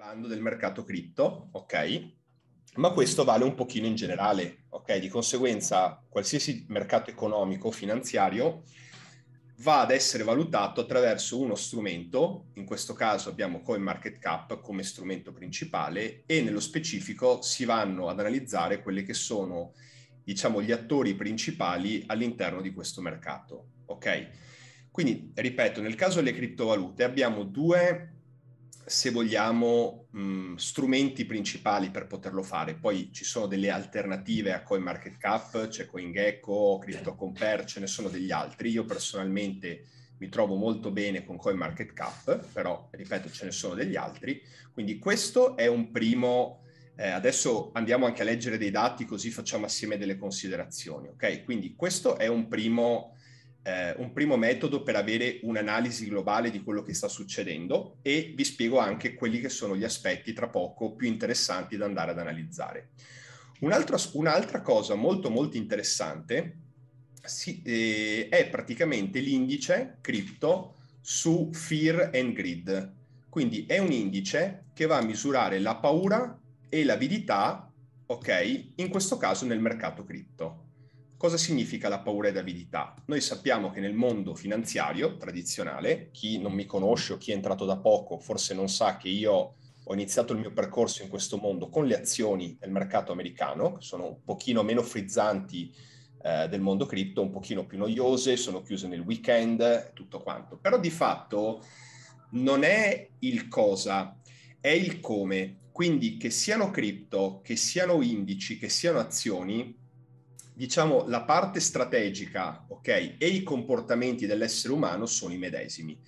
parlando del mercato cripto, ok? Ma questo vale un pochino in generale, ok? Di conseguenza qualsiasi mercato economico o finanziario va ad essere valutato attraverso uno strumento, in questo caso abbiamo CoinMarketCap come strumento principale e nello specifico si vanno ad analizzare quelli che sono diciamo gli attori principali all'interno di questo mercato, ok? Quindi ripeto, nel caso delle criptovalute abbiamo due se vogliamo, mh, strumenti principali per poterlo fare. Poi ci sono delle alternative a CoinMarketCap, c'è CoinGecko, CryptoCompare, ce ne sono degli altri. Io personalmente mi trovo molto bene con CoinMarketCap, però ripeto, ce ne sono degli altri. Quindi questo è un primo... Eh, adesso andiamo anche a leggere dei dati così facciamo assieme delle considerazioni, ok? Quindi questo è un primo eh, un primo metodo per avere un'analisi globale di quello che sta succedendo e vi spiego anche quelli che sono gli aspetti tra poco più interessanti da andare ad analizzare. un'altra cosa molto molto interessante si, eh, è praticamente l'indice cripto su Fear and Greed. Quindi è un indice che va a misurare la paura e l'avidità, ok, in questo caso nel mercato cripto. Cosa significa la paura ed avidità? Noi sappiamo che nel mondo finanziario tradizionale, chi non mi conosce o chi è entrato da poco forse non sa che io ho iniziato il mio percorso in questo mondo con le azioni del mercato americano, che sono un pochino meno frizzanti eh, del mondo cripto, un pochino più noiose, sono chiuse nel weekend, tutto quanto. Però di fatto non è il cosa, è il come. Quindi che siano cripto, che siano indici, che siano azioni, diciamo, la parte strategica, ok, e i comportamenti dell'essere umano sono i medesimi.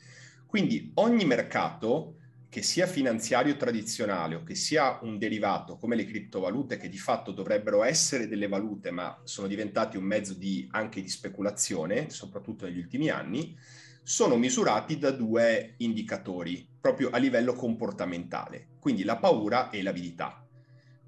Quindi ogni mercato, che sia finanziario tradizionale o che sia un derivato come le criptovalute, che di fatto dovrebbero essere delle valute, ma sono diventati un mezzo di, anche di speculazione, soprattutto negli ultimi anni, sono misurati da due indicatori, proprio a livello comportamentale, quindi la paura e l'avidità.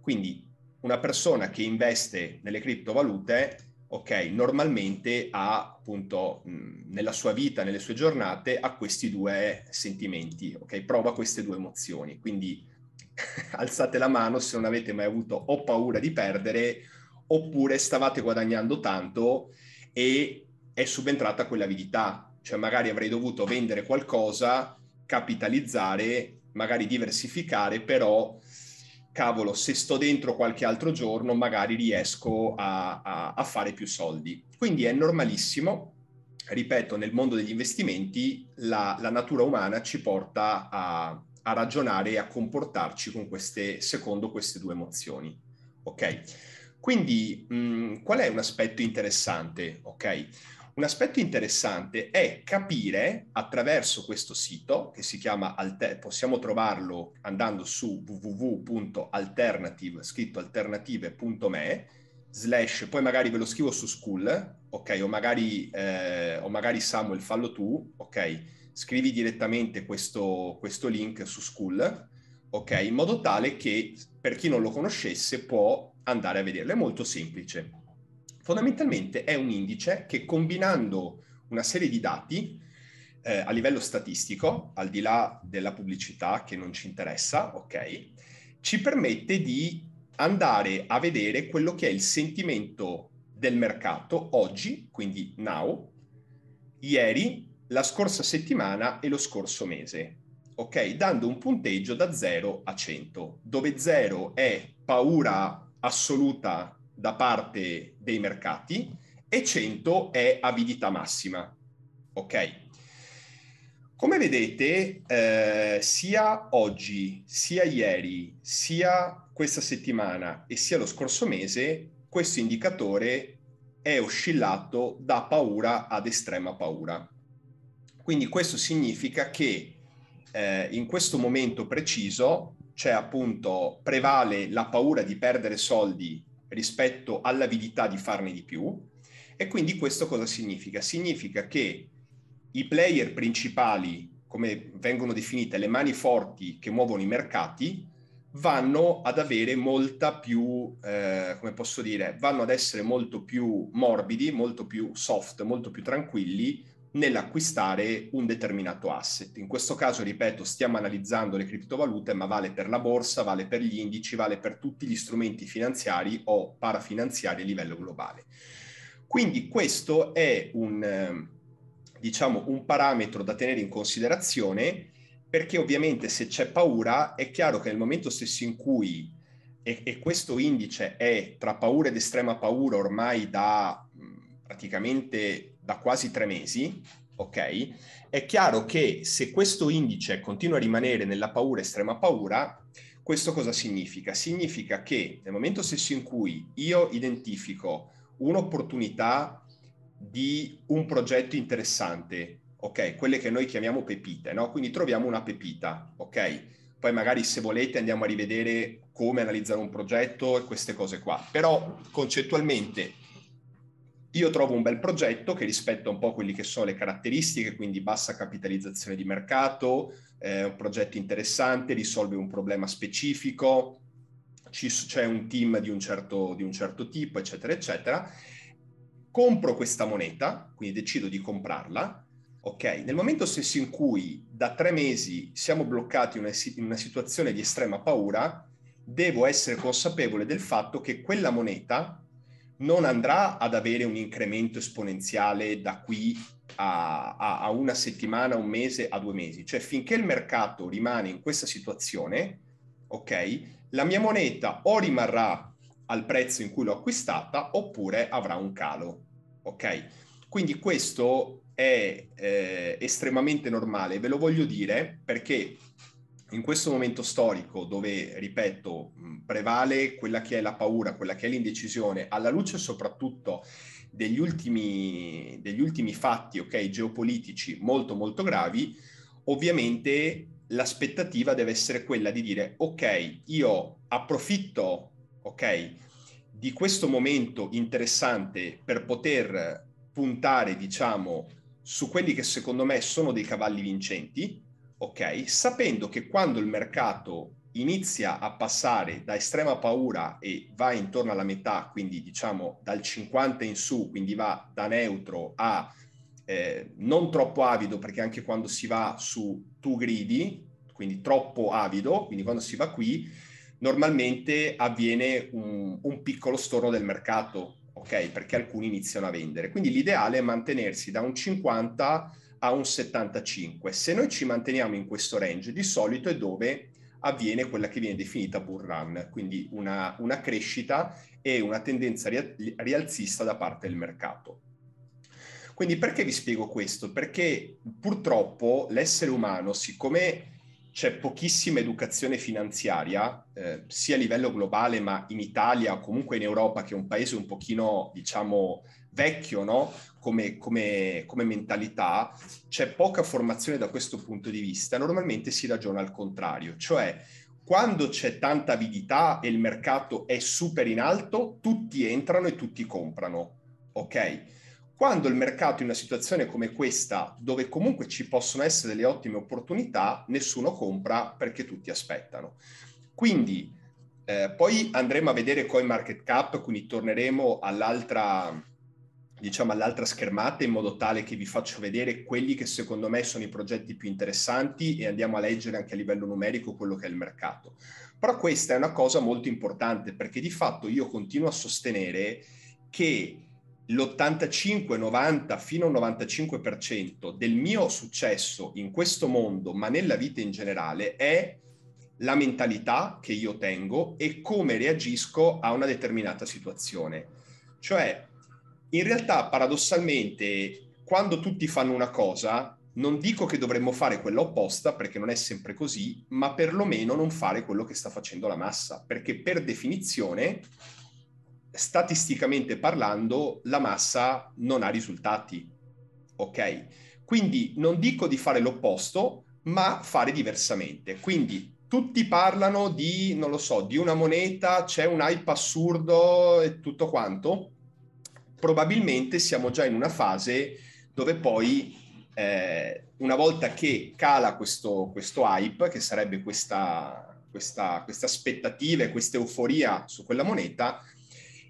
Quindi una persona che investe nelle criptovalute, ok, normalmente ha appunto mh, nella sua vita, nelle sue giornate, ha questi due sentimenti, ok, prova queste due emozioni. Quindi alzate la mano se non avete mai avuto o paura di perdere oppure stavate guadagnando tanto e è subentrata quell'avidità, cioè magari avrei dovuto vendere qualcosa, capitalizzare, magari diversificare, però cavolo, se sto dentro qualche altro giorno magari riesco a, a, a fare più soldi. Quindi è normalissimo, ripeto, nel mondo degli investimenti la, la natura umana ci porta a, a, ragionare e a comportarci con queste, secondo queste due emozioni. Ok? Quindi mh, qual è un aspetto interessante? Ok? Un aspetto interessante è capire attraverso questo sito che si chiama Alter, possiamo trovarlo andando su www.alternative, scritto alternative.me, slash, poi magari ve lo scrivo su school, ok, o magari, eh, o magari Samuel fallo tu, ok, scrivi direttamente questo, questo link su school, ok, in modo tale che per chi non lo conoscesse può andare a vederlo, è molto semplice fondamentalmente è un indice che combinando una serie di dati eh, a livello statistico, al di là della pubblicità che non ci interessa, ok, ci permette di andare a vedere quello che è il sentimento del mercato oggi, quindi now, ieri, la scorsa settimana e lo scorso mese, ok? Dando un punteggio da 0 a 100, dove 0 è paura assoluta da parte dei mercati e 100 è avidità massima. Ok? Come vedete, eh, sia oggi, sia ieri, sia questa settimana e sia lo scorso mese, questo indicatore è oscillato da paura ad estrema paura. Quindi questo significa che eh, in questo momento preciso c'è appunto, prevale la paura di perdere soldi rispetto all'avidità di farne di più. E quindi questo cosa significa? Significa che i player principali, come vengono definite le mani forti che muovono i mercati, vanno ad avere molta più, eh, come posso dire, vanno ad essere molto più morbidi, molto più soft, molto più tranquilli nell'acquistare un determinato asset. In questo caso, ripeto, stiamo analizzando le criptovalute, ma vale per la borsa, vale per gli indici, vale per tutti gli strumenti finanziari o parafinanziari a livello globale. Quindi questo è un, diciamo, un parametro da tenere in considerazione perché ovviamente se c'è paura è chiaro che nel momento stesso in cui, e, e questo indice è tra paura ed estrema paura ormai da praticamente da quasi tre mesi, ok? È chiaro che se questo indice continua a rimanere nella paura, estrema paura, questo cosa significa? Significa che nel momento stesso in cui io identifico un'opportunità di un progetto interessante, ok? Quelle che noi chiamiamo pepite, no? Quindi troviamo una pepita, ok? Poi magari se volete andiamo a rivedere come analizzare un progetto e queste cose qua. Però concettualmente io trovo un bel progetto che rispetta un po' quelle che sono le caratteristiche, quindi bassa capitalizzazione di mercato, eh, un progetto interessante, risolve un problema specifico, ci, c'è un team di un, certo, di un certo tipo, eccetera, eccetera. Compro questa moneta, quindi decido di comprarla, ok? Nel momento stesso in cui da tre mesi siamo bloccati in una situazione di estrema paura, devo essere consapevole del fatto che quella moneta non andrà ad avere un incremento esponenziale da qui a, a, a, una settimana, un mese, a due mesi. Cioè finché il mercato rimane in questa situazione, ok, la mia moneta o rimarrà al prezzo in cui l'ho acquistata oppure avrà un calo, ok? Quindi questo è eh, estremamente normale, ve lo voglio dire perché in questo momento storico dove, ripeto, prevale quella che è la paura, quella che è l'indecisione, alla luce soprattutto degli ultimi, degli ultimi fatti okay, geopolitici molto molto gravi, ovviamente l'aspettativa deve essere quella di dire ok, io approfitto ok, di questo momento interessante per poter puntare, diciamo, su quelli che secondo me sono dei cavalli vincenti, ok? Sapendo che quando il mercato inizia a passare da estrema paura e va intorno alla metà, quindi diciamo dal 50 in su, quindi va da neutro a eh, non troppo avido, perché anche quando si va su tu gridi, quindi troppo avido, quindi quando si va qui, normalmente avviene un, un piccolo storno del mercato, ok? Perché alcuni iniziano a vendere. Quindi l'ideale è mantenersi da un 50 a un 75. Se noi ci manteniamo in questo range, di solito è dove avviene quella che viene definita bull run, quindi una, una crescita e una tendenza rialzista da parte del mercato. Quindi perché vi spiego questo? Perché purtroppo l'essere umano, siccome c'è pochissima educazione finanziaria, eh, sia a livello globale, ma in Italia o comunque in Europa, che è un paese un pochino, diciamo, vecchio, no? come, come, come mentalità, c'è poca formazione da questo punto di vista, normalmente si ragiona al contrario, cioè quando c'è tanta avidità e il mercato è super in alto, tutti entrano e tutti comprano, ok? Quando il mercato in una situazione come questa, dove comunque ci possono essere delle ottime opportunità, nessuno compra perché tutti aspettano. Quindi eh, poi andremo a vedere coin market cap, quindi torneremo all'altra diciamo all'altra schermata in modo tale che vi faccio vedere quelli che secondo me sono i progetti più interessanti e andiamo a leggere anche a livello numerico quello che è il mercato. Però questa è una cosa molto importante perché di fatto io continuo a sostenere che l'85, 90 fino al 95% del mio successo in questo mondo, ma nella vita in generale, è la mentalità che io tengo e come reagisco a una determinata situazione. Cioè, in realtà paradossalmente quando tutti fanno una cosa, non dico che dovremmo fare quella opposta perché non è sempre così, ma perlomeno non fare quello che sta facendo la massa, perché per definizione, statisticamente parlando, la massa non ha risultati. Ok? Quindi non dico di fare l'opposto, ma fare diversamente. Quindi tutti parlano di, non lo so, di una moneta, c'è un hype assurdo e tutto quanto probabilmente siamo già in una fase dove poi eh, una volta che cala questo, questo hype, che sarebbe questa, questa, questa aspettativa e questa euforia su quella moneta,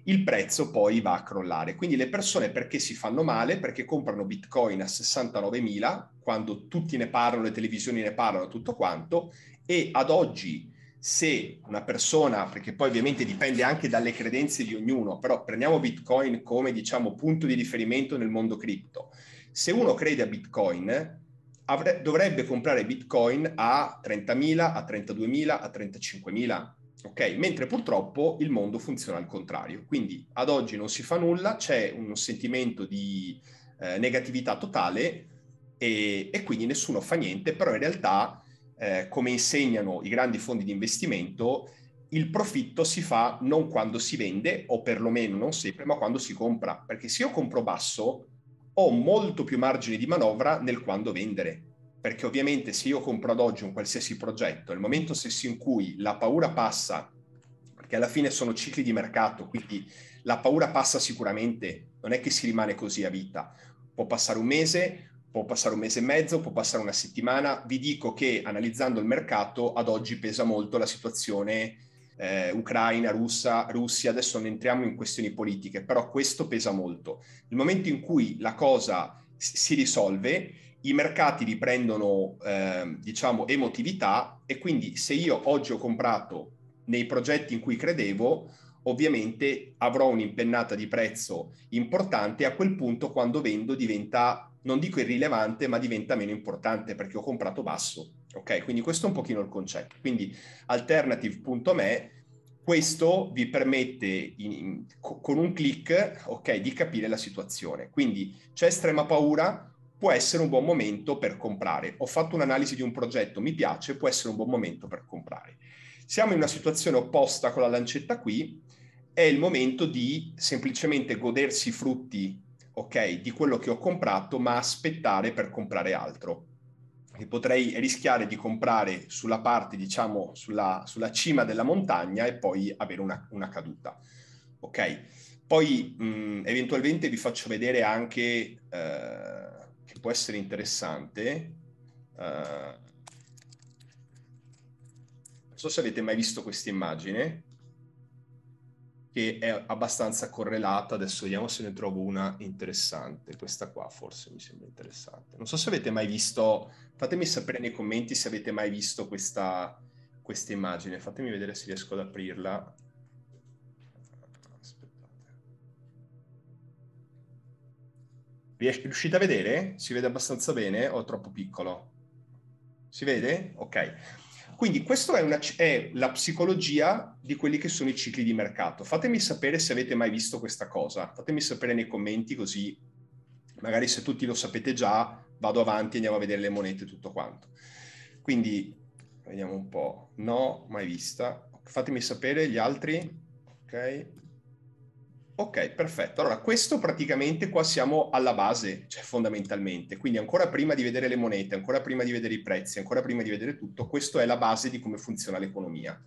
il prezzo poi va a crollare. Quindi le persone perché si fanno male? Perché comprano Bitcoin a 69.000 quando tutti ne parlano, le televisioni ne parlano, tutto quanto, e ad oggi se una persona, perché poi ovviamente dipende anche dalle credenze di ognuno, però prendiamo Bitcoin come diciamo punto di riferimento nel mondo cripto. Se uno crede a Bitcoin, avre- dovrebbe comprare Bitcoin a 30.000, a 32.000, a 35.000 ok? Mentre purtroppo il mondo funziona al contrario. Quindi ad oggi non si fa nulla, c'è un sentimento di eh, negatività totale e, e, quindi nessuno fa niente, però in realtà, eh, come insegnano i grandi fondi di investimento, il profitto si fa non quando si vende, o perlomeno non sempre, ma quando si compra. Perché se io compro basso, ho molto più margine di manovra nel quando vendere perché ovviamente se io compro ad oggi un qualsiasi progetto, nel momento stesso in cui la paura passa, perché alla fine sono cicli di mercato, quindi la paura passa sicuramente, non è che si rimane così a vita, può passare un mese, può passare un mese e mezzo, può passare una settimana, vi dico che analizzando il mercato ad oggi pesa molto la situazione eh, Ucraina, Russia, Russia, adesso non entriamo in questioni politiche, però questo pesa molto. Nel momento in cui la cosa si risolve, i mercati riprendono, eh, diciamo, emotività e quindi se io oggi ho comprato nei progetti in cui credevo, ovviamente avrò un'impennata di prezzo importante e a quel punto quando vendo diventa, non dico irrilevante, ma diventa meno importante perché ho comprato basso. Ok, quindi questo è un pochino il concetto. Quindi alternative.me questo vi permette in, in, con un clic, ok, di capire la situazione. Quindi c'è estrema paura, può essere un buon momento per comprare. Ho fatto un'analisi di un progetto, mi piace, può essere un buon momento per comprare. Siamo in una situazione opposta con la lancetta qui, è il momento di semplicemente godersi i frutti, ok, di quello che ho comprato, ma aspettare per comprare altro. E potrei rischiare di comprare sulla parte, diciamo, sulla, sulla cima della montagna e poi avere una, una caduta. Ok? Poi mh, eventualmente vi faccio vedere anche eh, può essere interessante. Uh, non so se avete mai visto questa immagine, che è abbastanza correlata. Adesso vediamo se ne trovo una interessante. Questa qua forse mi sembra interessante. Non so se avete mai visto, fatemi sapere nei commenti se avete mai visto questa, questa immagine. Fatemi vedere se riesco ad aprirla. Riuscite a vedere? Si vede abbastanza bene o è troppo piccolo? Si vede? Ok. Quindi questa è, è, la psicologia di quelli che sono i cicli di mercato. Fatemi sapere se avete mai visto questa cosa. Fatemi sapere nei commenti così magari se tutti lo sapete già vado avanti e andiamo a vedere le monete e tutto quanto. Quindi vediamo un po'. No, mai vista. Fatemi sapere gli altri. Ok. Ok, perfetto. Allora, questo praticamente qua siamo alla base, cioè fondamentalmente. Quindi ancora prima di vedere le monete, ancora prima di vedere i prezzi, ancora prima di vedere tutto, questo è la base di come funziona l'economia.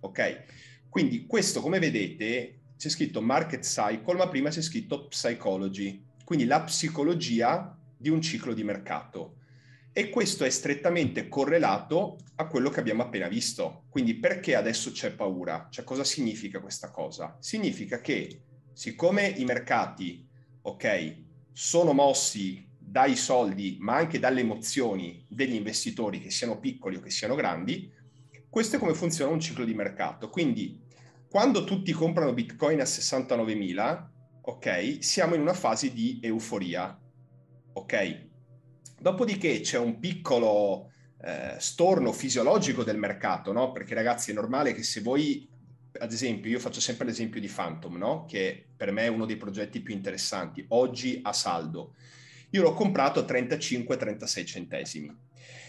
Ok? Quindi questo, come vedete, c'è scritto market cycle, ma prima c'è scritto psychology, quindi la psicologia di un ciclo di mercato. E questo è strettamente correlato a quello che abbiamo appena visto. Quindi perché adesso c'è paura? Cioè cosa significa questa cosa? Significa che siccome i mercati, ok, sono mossi dai soldi, ma anche dalle emozioni degli investitori, che siano piccoli o che siano grandi, questo è come funziona un ciclo di mercato. Quindi, quando tutti comprano Bitcoin a 69.000, ok, siamo in una fase di euforia, ok? Dopodiché c'è un piccolo eh, storno fisiologico del mercato, no? Perché ragazzi è normale che se voi ad esempio, io faccio sempre l'esempio di Phantom, no? che per me è uno dei progetti più interessanti, oggi a saldo. Io l'ho comprato a 35-36 centesimi.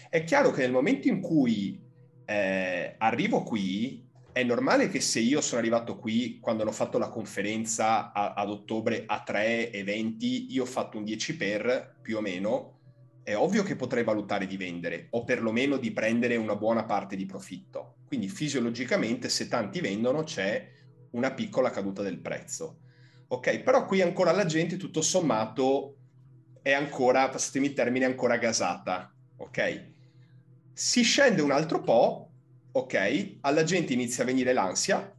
È chiaro che nel momento in cui eh, arrivo qui, è normale che se io sono arrivato qui quando hanno fatto la conferenza a, ad ottobre a 3 e 20, io ho fatto un 10 per più o meno, è ovvio che potrei valutare di vendere o perlomeno di prendere una buona parte di profitto. Quindi fisiologicamente se tanti vendono c'è una piccola caduta del prezzo. Ok, però qui ancora la gente tutto sommato è ancora, passatemi il termine, ancora gasata. Ok? Si scende un altro po', ok? Alla gente inizia a venire l'ansia,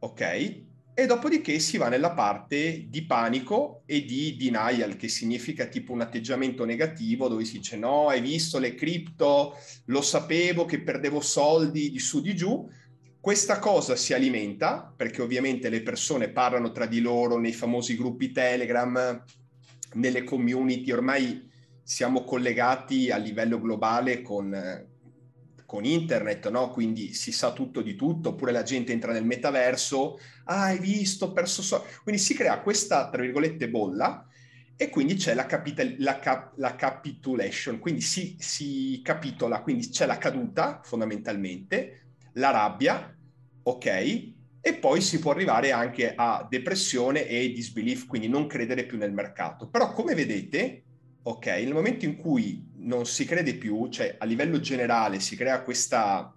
ok? E dopodiché si va nella parte di panico e di denial, che significa tipo un atteggiamento negativo dove si dice no, hai visto le cripto, lo sapevo che perdevo soldi di su di giù. Questa cosa si alimenta perché ovviamente le persone parlano tra di loro nei famosi gruppi Telegram, nelle community, ormai siamo collegati a livello globale con, con internet, no? Quindi si sa tutto di tutto, oppure la gente entra nel metaverso, ah, hai visto, perso so. Quindi si crea questa, tra virgolette, bolla e quindi c'è la, capital- la, cap- la capitulation, quindi si, si capitola, quindi c'è la caduta fondamentalmente, la rabbia, ok? E poi si può arrivare anche a depressione e disbelief, quindi non credere più nel mercato. Però come vedete, ok, nel momento in cui non si crede più, cioè a livello generale si crea questa,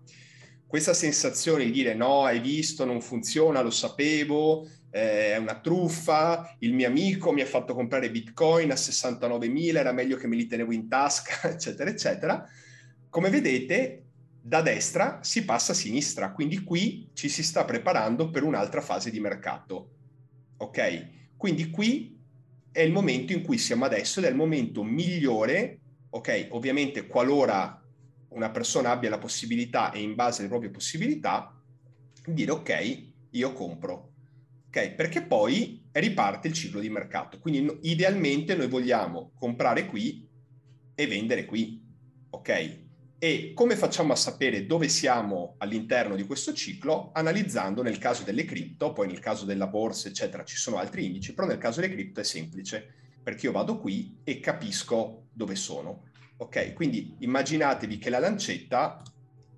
questa sensazione di dire no, hai visto, non funziona, lo sapevo, eh, è una truffa, il mio amico mi ha fatto comprare bitcoin a 69.000, era meglio che me li tenevo in tasca, eccetera, eccetera. Come vedete, da destra si passa a sinistra, quindi qui ci si sta preparando per un'altra fase di mercato. Ok? Quindi qui è il momento in cui siamo adesso ed è il momento migliore, ok? Ovviamente qualora una persona abbia la possibilità e in base alle proprie possibilità, dire ok, io compro. Ok? Perché poi riparte il ciclo di mercato. Quindi idealmente noi vogliamo comprare qui e vendere qui. Ok? E come facciamo a sapere dove siamo all'interno di questo ciclo? Analizzando nel caso delle cripto, poi nel caso della borsa, eccetera, ci sono altri indici, però nel caso delle cripto è semplice, perché io vado qui e capisco dove sono. Ok? Quindi immaginatevi che la lancetta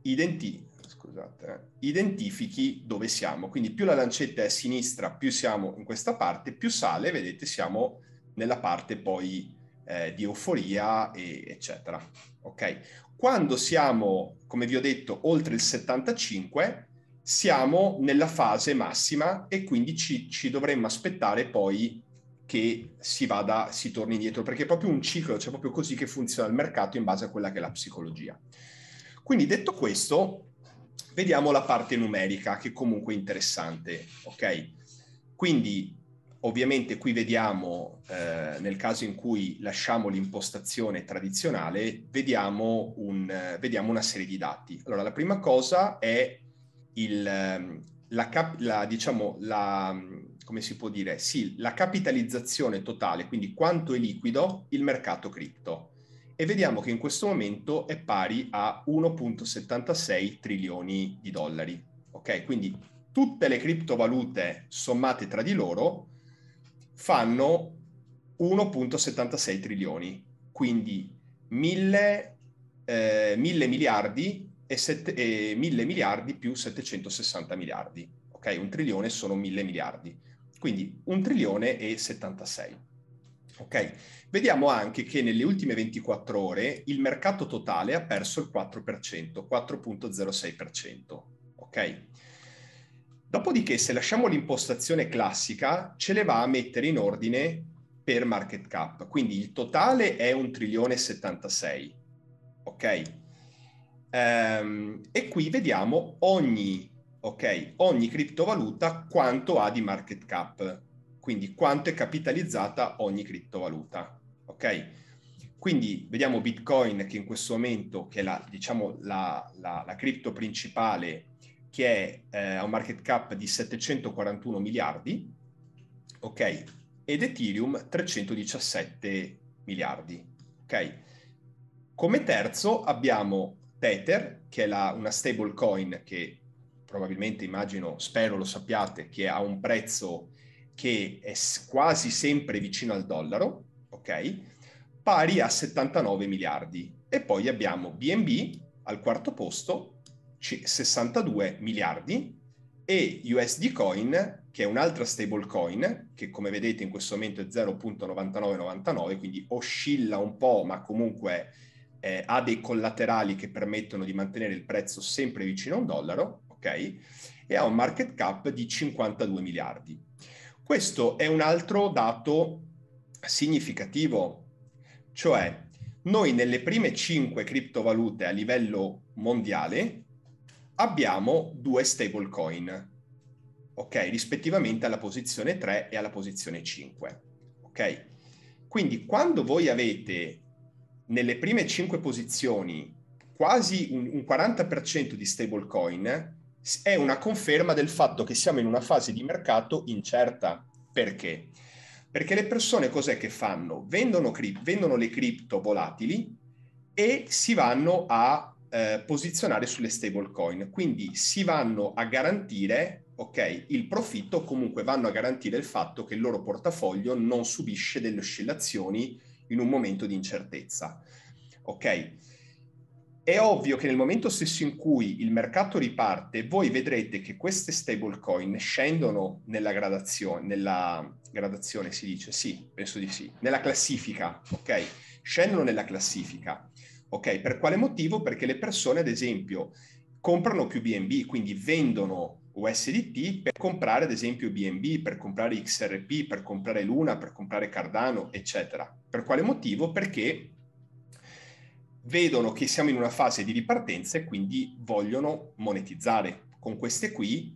identi- scusate, eh, identifichi dove siamo. Quindi più la lancetta è a sinistra, più siamo in questa parte, più sale, vedete, siamo nella parte poi eh, di euforia, e, eccetera. Ok? Quando siamo, come vi ho detto, oltre il 75, siamo nella fase massima e quindi ci, ci dovremmo aspettare poi che si vada, si torni indietro, perché è proprio un ciclo, cioè proprio così che funziona il mercato in base a quella che è la psicologia. Quindi detto questo, vediamo la parte numerica che comunque è interessante, ok? Quindi Ovviamente qui vediamo, eh, nel caso in cui lasciamo l'impostazione tradizionale, vediamo, un, eh, vediamo, una serie di dati. Allora, la prima cosa è il, ehm, la, la, diciamo, la, come si può dire? Sì, la capitalizzazione totale, quindi quanto è liquido il mercato cripto. E vediamo che in questo momento è pari a 1,76 trilioni di dollari. Ok, quindi tutte le criptovalute sommate tra di loro fanno 1.76 trilioni, quindi 1000, eh, miliardi e, sette, e 1000 miliardi più 760 miliardi. Ok, un trilione sono 1000 miliardi, quindi un trilione e 76. Ok, vediamo anche che nelle ultime 24 ore il mercato totale ha perso il 4%, 4.06%. Ok? Dopodiché, se lasciamo l'impostazione classica, ce le va a mettere in ordine per market cap. Quindi il totale è un trilione e 76. Ok? Ehm, e qui vediamo ogni, okay, ogni criptovaluta quanto ha di market cap. Quindi quanto è capitalizzata ogni criptovaluta. Ok? Quindi vediamo Bitcoin che in questo momento, che è la, diciamo, la, la, la cripto principale, che è, eh, ha un market cap di 741 miliardi, ok? Ed Ethereum 317 miliardi, ok? Come terzo abbiamo Tether, che è una stable coin che probabilmente immagino, spero lo sappiate, che ha un prezzo che è quasi sempre vicino al dollaro, ok? Pari a 79 miliardi. E poi abbiamo BNB al quarto posto 62 miliardi e USD Coin, che è un'altra stable coin, che come vedete in questo momento è 0.9999, quindi oscilla un po', ma comunque eh, ha dei collaterali che permettono di mantenere il prezzo sempre vicino a un dollaro, ok? E ha un market cap di 52 miliardi. Questo è un altro dato significativo, cioè noi nelle prime 5 criptovalute a livello mondiale abbiamo due stablecoin. ok? Rispettivamente alla posizione 3 e alla posizione 5, ok? Quindi quando voi avete nelle prime 5 posizioni quasi un, un 40% di stablecoin, è una conferma del fatto che siamo in una fase di mercato incerta. Perché? Perché le persone cos'è che fanno? Vendono, cri- vendono le cripto volatili e si vanno a eh, posizionare sulle stablecoin. Quindi si vanno a garantire ok, il profitto, comunque vanno a garantire il fatto che il loro portafoglio non subisce delle oscillazioni in un momento di incertezza. Ok? È ovvio che nel momento stesso in cui il mercato riparte, voi vedrete che queste stablecoin scendono nella gradazione, nella gradazione si dice, sì, penso di sì, nella classifica, ok? Scendono nella classifica, ok? Per quale motivo? Perché le persone, ad esempio, comprano più BNB, quindi vendono USDT per comprare ad esempio BNB, per comprare XRP, per comprare Luna, per comprare Cardano, eccetera. Per quale motivo? Perché vedono che siamo in una fase di ripartenza e quindi vogliono monetizzare. Con queste qui,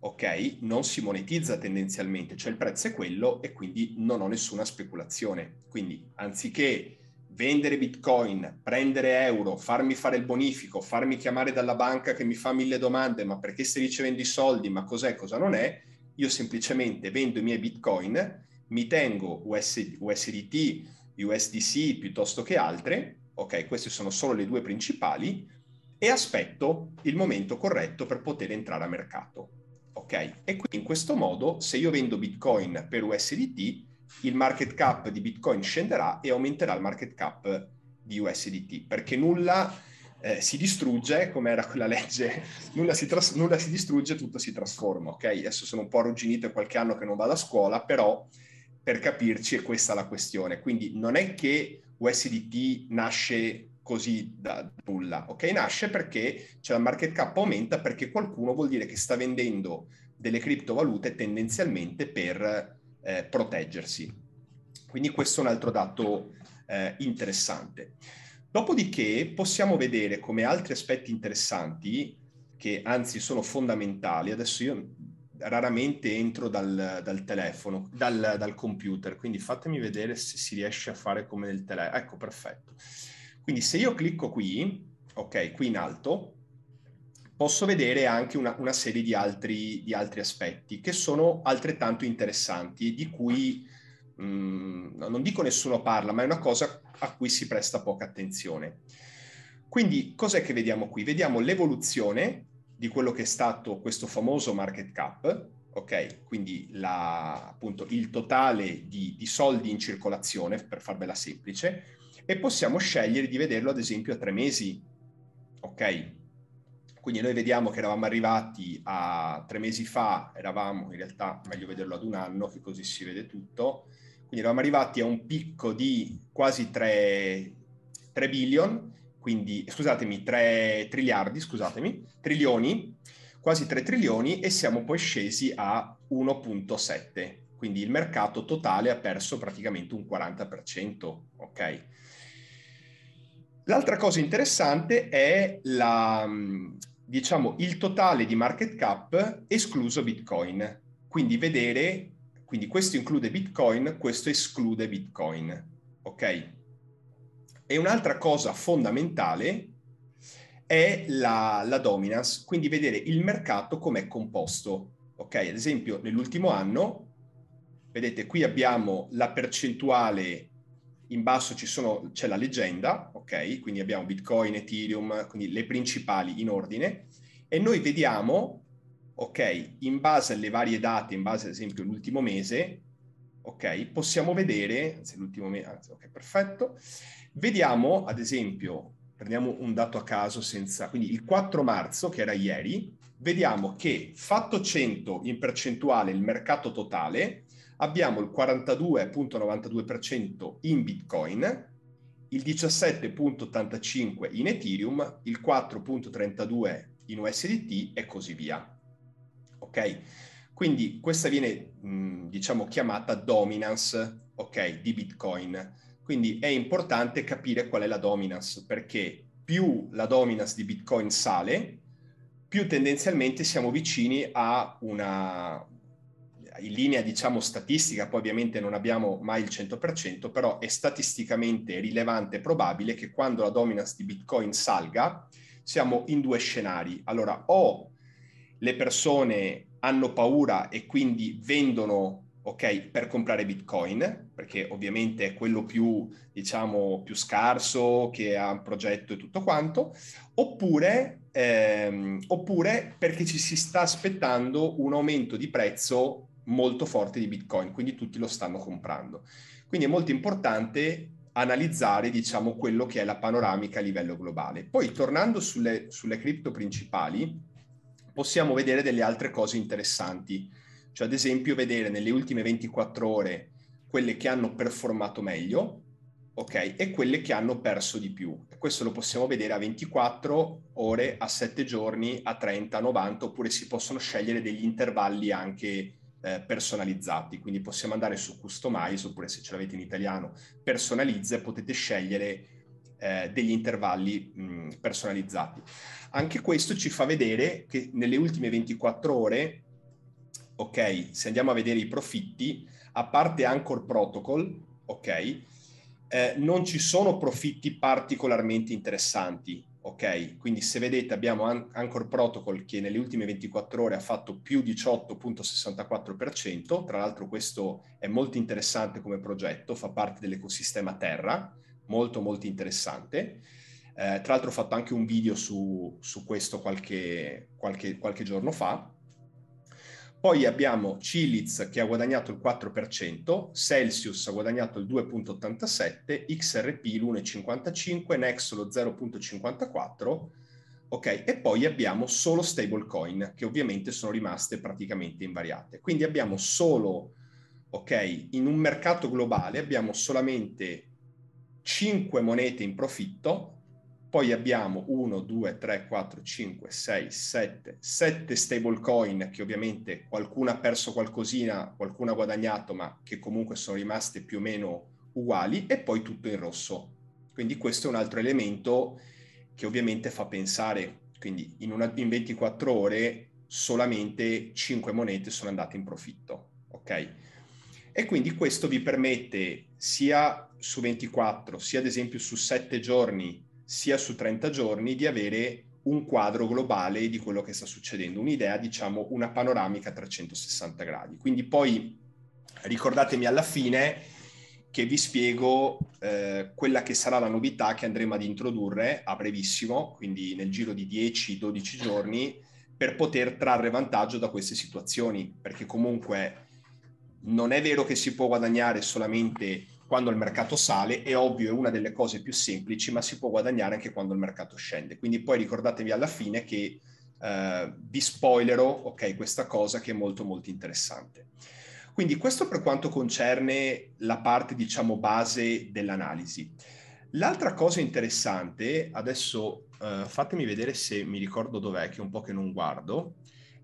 ok, non si monetizza tendenzialmente, cioè il prezzo è quello e quindi non ho nessuna speculazione. Quindi anziché vendere bitcoin, prendere euro, farmi fare il bonifico, farmi chiamare dalla banca che mi fa mille domande, ma perché stai ricevendo i soldi, ma cos'è, cosa non è, io semplicemente vendo i miei bitcoin, mi tengo US, USDT, USDC piuttosto che altre, ok, queste sono solo le due principali, e aspetto il momento corretto per poter entrare a mercato. Ok? E quindi in questo modo, se io vendo bitcoin per USDT, il market cap di Bitcoin scenderà e aumenterà il market cap di USDT, perché nulla eh, si distrugge, come era quella legge, nulla si, tras- nulla si, distrugge, tutto si trasforma, ok? Adesso sono un po' arrugginito, è qualche anno che non vado a scuola, però per capirci è questa la questione. Quindi non è che USDT nasce così da nulla, ok? Nasce perché cioè, il market cap aumenta perché qualcuno vuol dire che sta vendendo delle criptovalute tendenzialmente per eh, proteggersi. Quindi questo è un altro dato eh, interessante. Dopodiché possiamo vedere come altri aspetti interessanti, che anzi sono fondamentali, adesso io raramente entro dal, dal telefono, dal, dal, computer, quindi fatemi vedere se si riesce a fare come nel telefono. Ecco, perfetto. Quindi se io clicco qui, ok, qui in alto, posso vedere anche una, una serie di altri, di altri, aspetti che sono altrettanto interessanti di cui mh, mm, non dico nessuno parla, ma è una cosa a cui si presta poca attenzione. Quindi cos'è che vediamo qui? Vediamo l'evoluzione di quello che è stato questo famoso market cap, ok? Quindi la, appunto il totale di, di soldi in circolazione, per farvela semplice, e possiamo scegliere di vederlo ad esempio a tre mesi, ok? Quindi noi vediamo che eravamo arrivati a tre mesi fa, eravamo in realtà meglio vederlo ad un anno, che così si vede tutto. Quindi eravamo arrivati a un picco di quasi 3, 3 billion, quindi scusatemi, 3 triliardi, scusatemi, trilioni, quasi 3 trilioni e siamo poi scesi a 1.7. Quindi il mercato totale ha perso praticamente un 40%, ok? L'altra cosa interessante è la, diciamo, il totale di market cap escluso Bitcoin. Quindi vedere, quindi questo include Bitcoin, questo esclude Bitcoin. Ok? E un'altra cosa fondamentale è la, la dominance, quindi vedere il mercato com'è composto. Ok? Ad esempio, nell'ultimo anno, vedete qui abbiamo la percentuale in basso sono, c'è la leggenda, ok? Quindi abbiamo Bitcoin, Ethereum, quindi le principali in ordine, e noi vediamo, ok, in base alle varie date, in base ad esempio all'ultimo mese, ok, possiamo vedere, anzi l'ultimo mese, anzi, ok, perfetto, vediamo ad esempio, prendiamo un dato a caso senza, quindi il 4 marzo, che era ieri, vediamo che fatto 100 in percentuale il mercato totale, abbiamo il 42.92% in Bitcoin, il 17.85% in Ethereum, il 4.32% in USDT e così via. Ok? Quindi questa viene, mh, diciamo, chiamata dominance, ok, di Bitcoin. Quindi è importante capire qual è la dominance, perché più la dominance di Bitcoin sale, più tendenzialmente siamo vicini a una, in linea diciamo statistica, poi ovviamente non abbiamo mai il 100%, però è statisticamente rilevante e probabile che quando la dominance di Bitcoin salga, siamo in due scenari. Allora, o le persone hanno paura e quindi vendono ok, per comprare Bitcoin, perché ovviamente è quello più, diciamo, più scarso, che ha un progetto e tutto quanto, oppure, ehm, oppure perché ci si sta aspettando un aumento di prezzo molto forte di Bitcoin, quindi tutti lo stanno comprando. Quindi è molto importante analizzare, diciamo, quello che è la panoramica a livello globale. Poi, tornando sulle, sulle cripto principali, possiamo vedere delle altre cose interessanti. Cioè, ad esempio, vedere nelle ultime 24 ore quelle che hanno performato meglio, ok? E quelle che hanno perso di più. Questo lo possiamo vedere a 24 ore, a 7 giorni, a 30, a 90, oppure si possono scegliere degli intervalli anche eh, personalizzati, quindi possiamo andare su Customize oppure se ce l'avete in italiano personalizza e potete scegliere eh, degli intervalli mh, personalizzati. Anche questo ci fa vedere che nelle ultime 24 ore, ok, se andiamo a vedere i profitti, a parte Anchor Protocol, ok, eh, non ci sono profitti particolarmente interessanti ok? Quindi se vedete abbiamo Anchor Protocol che nelle ultime 24 ore ha fatto più 18.64%, tra l'altro questo è molto interessante come progetto, fa parte dell'ecosistema Terra, molto molto interessante. Eh, tra l'altro ho fatto anche un video su, su questo qualche, qualche, qualche giorno fa, poi abbiamo Chiliz che ha guadagnato il 4%, Celsius ha guadagnato il 2,87%, XRP l'1,55%, Nex lo 0,54%, ok? E poi abbiamo solo stablecoin che ovviamente sono rimaste praticamente invariate. Quindi abbiamo solo, ok, in un mercato globale abbiamo solamente 5 monete in profitto, poi abbiamo 1, 2, 3, 4, 5, 6, 7, 7 stablecoin che ovviamente qualcuno ha perso qualcosina, qualcuno ha guadagnato, ma che comunque sono rimaste più o meno uguali e poi tutto in rosso. Quindi questo è un altro elemento che ovviamente fa pensare, quindi in, una, in 24 ore solamente 5 monete sono andate in profitto, ok? E quindi questo vi permette sia su 24, sia ad esempio su 7 giorni sia su 30 giorni di avere un quadro globale di quello che sta succedendo, un'idea, diciamo, una panoramica a 360 gradi. Quindi poi ricordatemi alla fine che vi spiego eh, quella che sarà la novità che andremo ad introdurre a brevissimo, quindi nel giro di 10-12 giorni, per poter trarre vantaggio da queste situazioni, perché comunque non è vero che si può guadagnare solamente quando il mercato sale, è ovvio, è una delle cose più semplici, ma si può guadagnare anche quando il mercato scende. Quindi poi ricordatevi alla fine che eh, vi spoilerò, ok, questa cosa che è molto molto interessante. Quindi questo per quanto concerne la parte, diciamo, base dell'analisi. L'altra cosa interessante, adesso eh, fatemi vedere se mi ricordo dov'è, che è un po' che non guardo,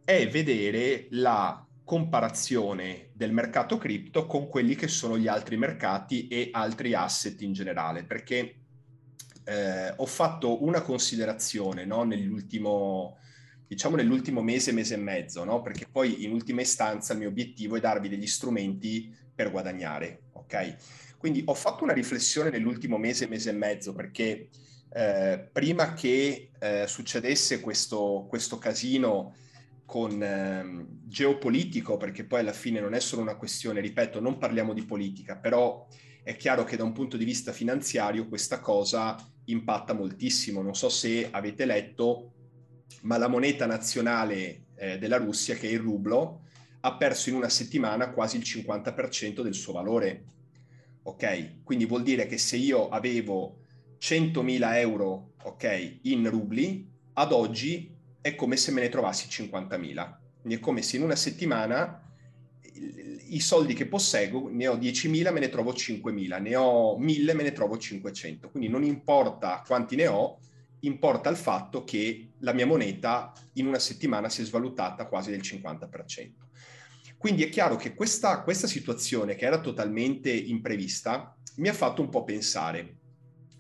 è vedere la comparazione del mercato cripto con quelli che sono gli altri mercati e altri asset in generale, perché eh, ho fatto una considerazione no, nell'ultimo, diciamo nell'ultimo mese, mese e mezzo, no? perché poi in ultima istanza il mio obiettivo è darvi degli strumenti per guadagnare, ok? Quindi ho fatto una riflessione nell'ultimo mese, mese e mezzo, perché eh, prima che eh, succedesse questo, questo casino con ehm, geopolitico, perché poi alla fine non è solo una questione, ripeto, non parliamo di politica, però è chiaro che da un punto di vista finanziario questa cosa impatta moltissimo. Non so se avete letto, ma la moneta nazionale eh, della Russia, che è il rublo, ha perso in una settimana quasi il 50% del suo valore. Ok? Quindi vuol dire che se io avevo 100.000 euro, ok, in rubli, ad oggi è come se me ne trovassi 50.000. Quindi è come se in una settimana i soldi che posseggo, ne ho 10.000, me ne trovo 5.000, ne ho 1.000, me ne trovo 500. Quindi non importa quanti ne ho, importa il fatto che la mia moneta in una settimana si è svalutata quasi del 50%. Quindi è chiaro che questa, questa situazione, che era totalmente imprevista, mi ha fatto un po' pensare.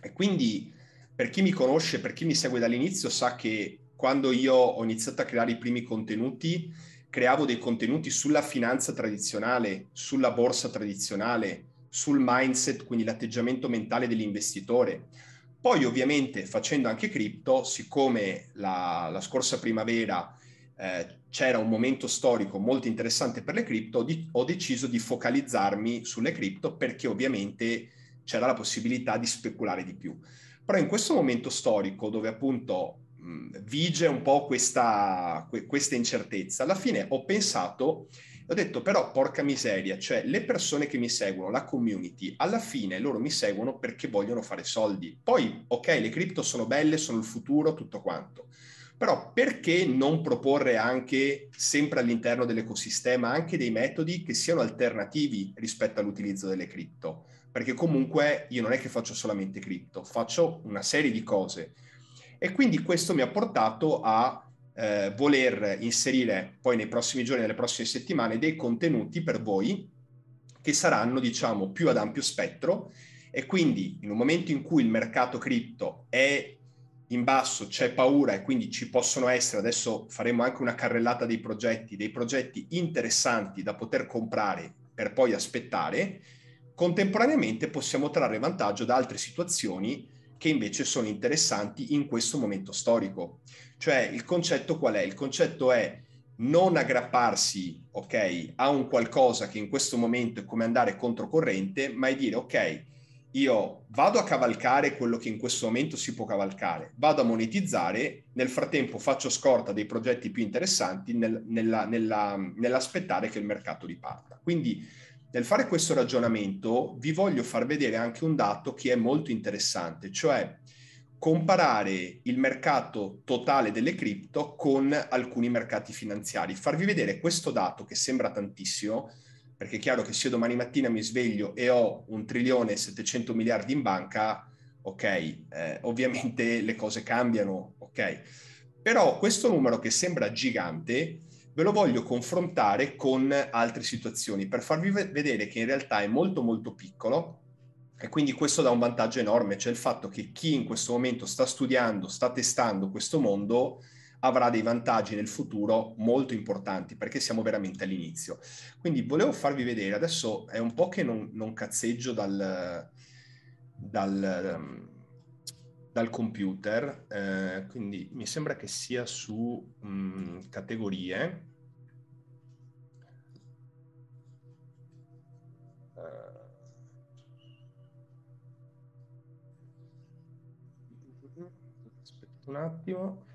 E quindi per chi mi conosce, per chi mi segue dall'inizio, sa che quando io ho iniziato a creare i primi contenuti, creavo dei contenuti sulla finanza tradizionale, sulla borsa tradizionale, sul mindset, quindi l'atteggiamento mentale dell'investitore. Poi ovviamente facendo anche cripto, siccome la, la scorsa primavera eh, c'era un momento storico molto interessante per le cripto, di, ho deciso di focalizzarmi sulle cripto perché ovviamente c'era la possibilità di speculare di più. Però in questo momento storico dove appunto vige un po' questa, que, questa incertezza, alla fine ho pensato ho detto però porca miseria, cioè le persone che mi seguono, la community, alla fine loro mi seguono perché vogliono fare soldi. Poi, ok, le cripto sono belle, sono il futuro, tutto quanto. Però perché non proporre anche, sempre all'interno dell'ecosistema, anche dei metodi che siano alternativi rispetto all'utilizzo delle cripto? Perché comunque io non è che faccio solamente cripto, faccio una serie di cose. E quindi questo mi ha portato a eh, voler inserire poi nei prossimi giorni, nelle prossime settimane, dei contenuti per voi che saranno, diciamo, più ad ampio spettro. E quindi in un momento in cui il mercato cripto è in basso, c'è paura e quindi ci possono essere, adesso faremo anche una carrellata dei progetti, dei progetti interessanti da poter comprare per poi aspettare, contemporaneamente possiamo trarre vantaggio da altre situazioni che invece sono interessanti in questo momento storico. Cioè il concetto qual è? Il concetto è non aggrapparsi, ok, a un qualcosa che in questo momento è come andare controcorrente, ma è dire, ok, io vado a cavalcare quello che in questo momento si può cavalcare, vado a monetizzare, nel frattempo faccio scorta dei progetti più interessanti nel, nella, nella, nell'aspettare che il mercato riparta. Quindi nel fare questo ragionamento vi voglio far vedere anche un dato che è molto interessante, cioè comparare il mercato totale delle cripto con alcuni mercati finanziari, farvi vedere questo dato che sembra tantissimo, perché è chiaro che se io domani mattina mi sveglio e ho un trilione e 700 miliardi in banca, ok, eh, ovviamente le cose cambiano, ok? Però questo numero che sembra gigante ve lo voglio confrontare con altre situazioni per farvi vedere che in realtà è molto molto piccolo e quindi questo dà un vantaggio enorme, cioè il fatto che chi in questo momento sta studiando, sta testando questo mondo avrà dei vantaggi nel futuro molto importanti perché siamo veramente all'inizio. Quindi volevo farvi vedere, adesso è un po' che non, non cazzeggio dal, dal dal computer, eh, quindi mi sembra che sia su mh, mm, categorie. Un attimo.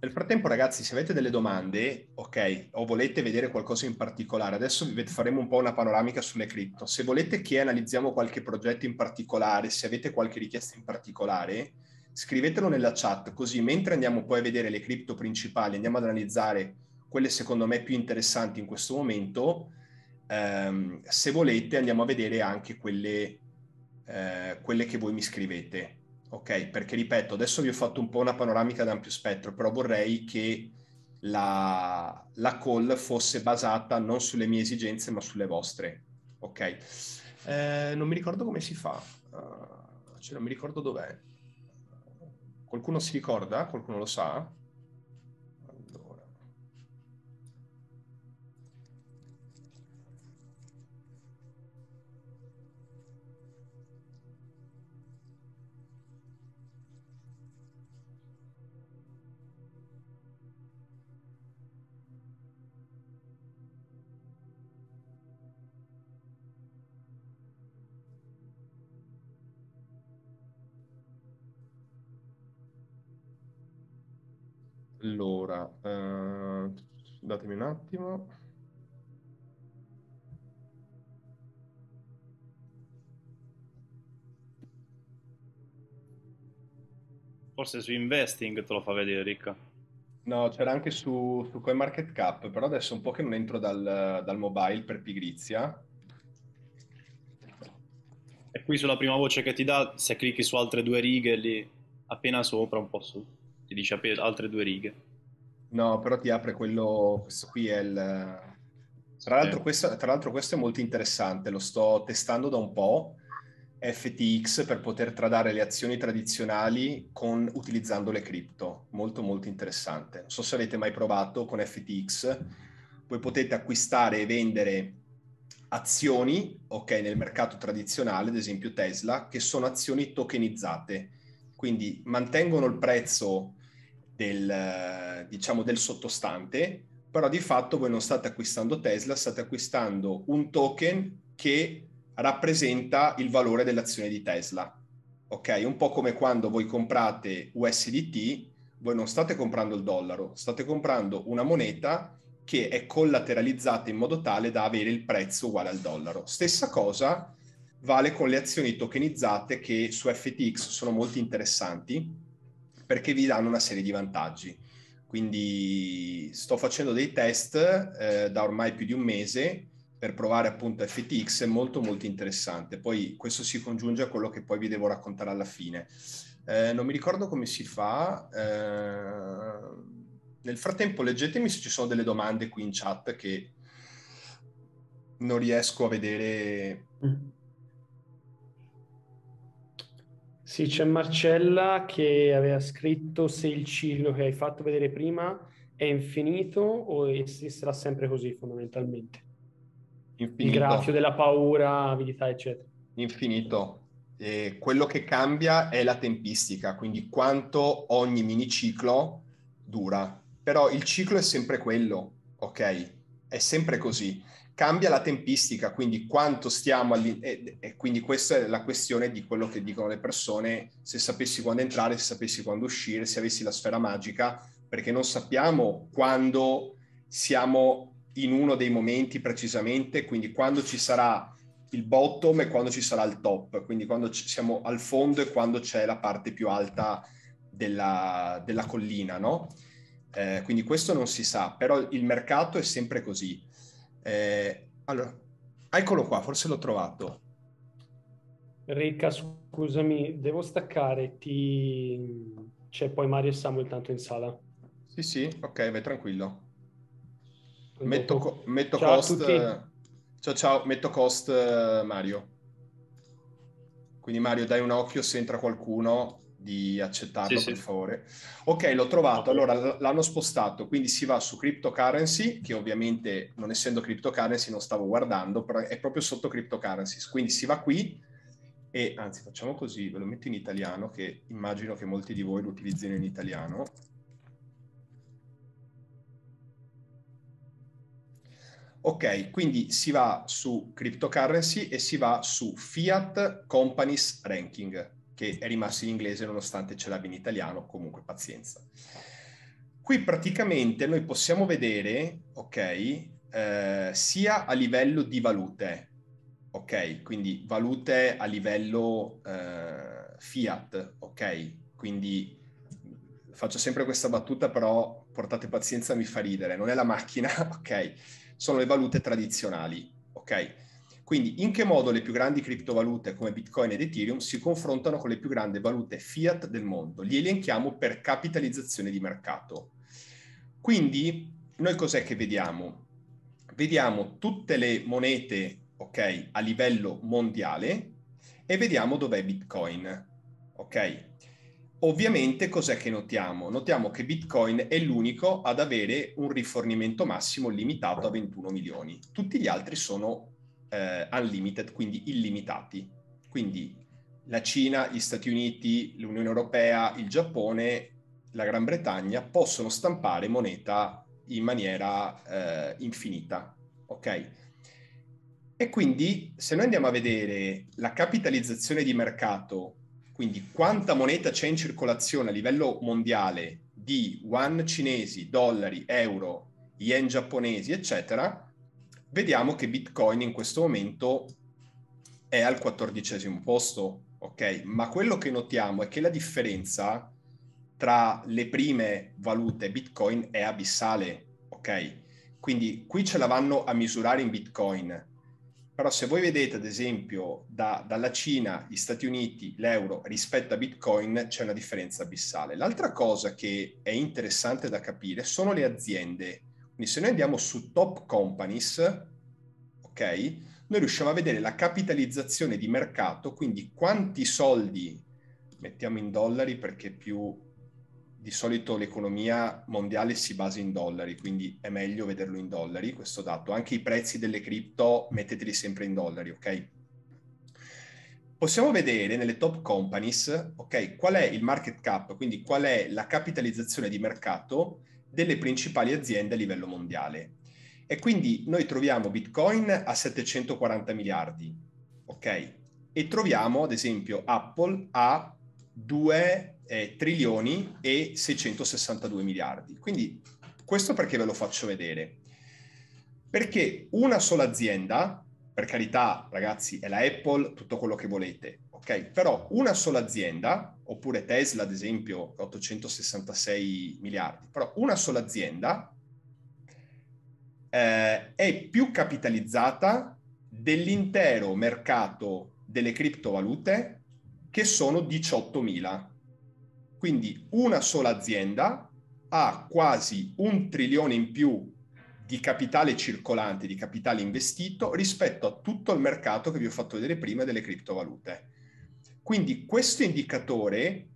Nel frattempo, ragazzi, se avete delle domande, ok, o volete vedere qualcosa in particolare, adesso faremo un po' una panoramica sulle cripto. Se volete che analizziamo qualche progetto in particolare, se avete qualche richiesta in particolare, scrivetelo nella chat, così mentre andiamo poi a vedere le cripto principali, andiamo ad analizzare quelle secondo me più interessanti in questo momento, ehm, se volete andiamo a vedere anche quelle, eh, quelle che voi mi scrivete ok? Perché ripeto, adesso vi ho fatto un po' una panoramica ad ampio spettro, però vorrei che la, la call fosse basata non sulle mie esigenze, ma sulle vostre, ok? Eh, non mi ricordo come si fa, uh, cioè non mi ricordo dov'è. Qualcuno si ricorda? Qualcuno lo sa? Attimo. Forse su Investing te lo fa vedere, Ricca. No, c'era anche su, su CoinMarketCap, però adesso un po' che non entro dal, dal mobile per pigrizia. E qui sulla prima voce che ti dà, se clicchi su altre due righe lì, appena sopra un po' su ti dice altre due righe. No, però ti apre quello, questo qui è il... Tra l'altro, questo, tra l'altro questo è molto interessante, lo sto testando da un po'. FTX per poter tradare le azioni tradizionali con, utilizzando le cripto. Molto molto interessante. Non so se avete mai provato con FTX. Voi potete acquistare e vendere azioni, ok, nel mercato tradizionale, ad esempio Tesla, che sono azioni tokenizzate. Quindi mantengono il prezzo del, diciamo, del sottostante, però di fatto voi non state acquistando Tesla, state acquistando un token che rappresenta il valore dell'azione di Tesla. Ok? Un po' come quando voi comprate USDT, voi non state comprando il dollaro, state comprando una moneta che è collateralizzata in modo tale da avere il prezzo uguale al dollaro. Stessa cosa vale con le azioni tokenizzate che su FTX sono molto interessanti perché vi danno una serie di vantaggi. Quindi sto facendo dei test eh, da ormai più di un mese per provare appunto FTX, è molto molto interessante. Poi questo si congiunge a quello che poi vi devo raccontare alla fine. Eh, non mi ricordo come si fa. Eh, nel frattempo leggetemi se ci sono delle domande qui in chat che non riesco a vedere. Sì, c'è Marcella che aveva scritto se il ciclo che hai fatto vedere prima è infinito o esisterà sempre così fondamentalmente. Infinito. Il grafio della paura, abilità, eccetera. Infinito. E quello che cambia è la tempistica, quindi quanto ogni miniciclo dura però il ciclo è sempre quello, ok? È sempre così. Cambia la tempistica, quindi quanto stiamo all'interno, e, quindi questa è la questione di quello che dicono le persone, se sapessi quando entrare, se sapessi quando uscire, se avessi la sfera magica, perché non sappiamo quando siamo in uno dei momenti precisamente, quindi quando ci sarà il bottom e quando ci sarà il top, quindi quando siamo al fondo e quando c'è la parte più alta della, della collina, no? Eh, quindi questo non si sa, però il mercato è sempre così. Eh, allora, eccolo qua, forse l'ho trovato. Ricca, scusami, devo staccare, ti... c'è poi Mario e Samuel tanto in sala. Sì, sì, ok, vai tranquillo. Metto, co- metto ciao cost... Ciao, ciao, metto cost Mario. Quindi Mario, dai un occhio se entra qualcuno di accettarlo sì, per sì. favore. Ok, l'ho trovato. Allora l'hanno spostato, quindi si va su cryptocurrency, che ovviamente non essendo cryptocurrency non stavo guardando, però è proprio sotto cryptocurrencies. Quindi si va qui e anzi facciamo così, ve lo metto in italiano, che immagino che molti di voi lo utilizzino in italiano. Ok, quindi si va su cryptocurrency e si va su Fiat Companies Ranking che è rimasto in inglese nonostante ce l'abbia in italiano, comunque pazienza. Qui praticamente noi possiamo vedere, ok, eh, sia a livello di valute, ok, quindi valute a livello eh, fiat, ok, quindi faccio sempre questa battuta, però portate pazienza, mi fa ridere, non è la macchina, ok, sono le valute tradizionali, ok. Quindi in che modo le più grandi criptovalute come Bitcoin ed Ethereum si confrontano con le più grandi valute fiat del mondo? Li elenchiamo per capitalizzazione di mercato. Quindi noi cos'è che vediamo? Vediamo tutte le monete, ok, a livello mondiale e vediamo dov'è Bitcoin, ok? Ovviamente cos'è che notiamo? Notiamo che Bitcoin è l'unico ad avere un rifornimento massimo limitato a 21 milioni. Tutti gli altri sono eh, unlimited, quindi illimitati. Quindi la Cina, gli Stati Uniti, l'Unione Europea, il Giappone, la Gran Bretagna possono stampare moneta in maniera eh, infinita. Ok? E quindi se noi andiamo a vedere la capitalizzazione di mercato, quindi quanta moneta c'è in circolazione a livello mondiale di yuan cinesi, dollari, euro, yen giapponesi, eccetera, vediamo che Bitcoin in questo momento è al quattordicesimo posto, ok? Ma quello che notiamo è che la differenza tra le prime valute Bitcoin è abissale, ok? Quindi qui ce la vanno a misurare in Bitcoin, però se voi vedete ad esempio da, dalla Cina, gli Stati Uniti, l'euro rispetto a Bitcoin c'è una differenza abissale. L'altra cosa che è interessante da capire sono le aziende quindi se noi andiamo su top companies, ok? noi riusciamo a vedere la capitalizzazione di mercato, quindi quanti soldi mettiamo in dollari perché più di solito l'economia mondiale si basa in dollari, quindi è meglio vederlo in dollari questo dato. Anche i prezzi delle cripto metteteli sempre in dollari, ok? Possiamo vedere nelle top companies, ok, qual è il market cap, quindi qual è la capitalizzazione di mercato delle principali aziende a livello mondiale. E quindi noi troviamo Bitcoin a 740 miliardi, ok? E troviamo ad esempio Apple a 2 eh, trilioni e 662 miliardi. Quindi questo perché ve lo faccio vedere? Perché una sola azienda, per carità ragazzi, è la Apple, tutto quello che volete, ok? Però una sola azienda, oppure Tesla ad esempio, 866 miliardi, però una sola azienda eh, è più capitalizzata dell'intero mercato delle criptovalute che sono 18.000. Quindi una sola azienda ha quasi un trilione in più di capitale circolante, di capitale investito rispetto a tutto il mercato che vi ho fatto vedere prima delle criptovalute. Quindi questo indicatore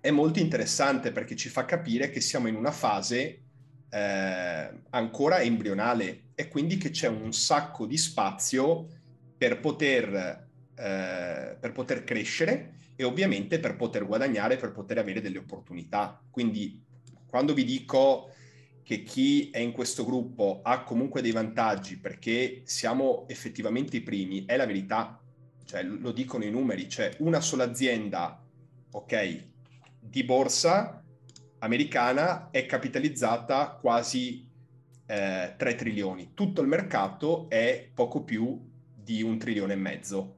è molto interessante perché ci fa capire che siamo in una fase eh, ancora embrionale e quindi che c'è un sacco di spazio per poter, eh, per poter crescere e ovviamente per poter guadagnare, per poter avere delle opportunità. Quindi quando vi dico che chi è in questo gruppo ha comunque dei vantaggi perché siamo effettivamente i primi, è la verità, cioè lo dicono i numeri, cioè una sola azienda, ok, di borsa americana è capitalizzata quasi eh, 3 trilioni. Tutto il mercato è poco più di un trilione e mezzo.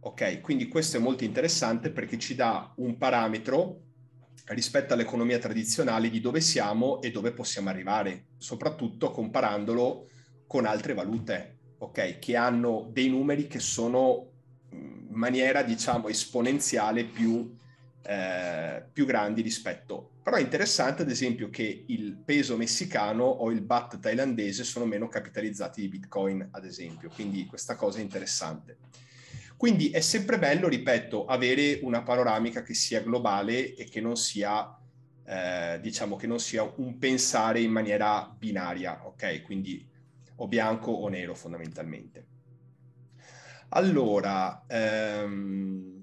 Ok, quindi questo è molto interessante perché ci dà un parametro rispetto all'economia tradizionale di dove siamo e dove possiamo arrivare, soprattutto comparandolo con altre valute, ok, che hanno dei numeri che sono maniera, diciamo, esponenziale più eh, più grandi rispetto. Però è interessante ad esempio che il peso messicano o il baht thailandese sono meno capitalizzati di Bitcoin, ad esempio, quindi questa cosa è interessante. Quindi è sempre bello, ripeto, avere una panoramica che sia globale e che non sia, eh, diciamo, che non sia un pensare in maniera binaria, ok? Quindi o bianco o nero fondamentalmente. Allora, ehm,